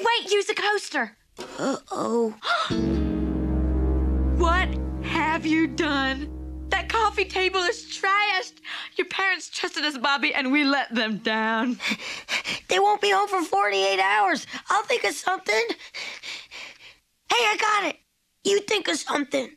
Wait, use a coaster. Uh-oh. What have you done? That coffee table is trashed. Your parents trusted us, Bobby, and we let them down. They won't be home for 48 hours. I'll think of something. Hey, I got it. You think of something.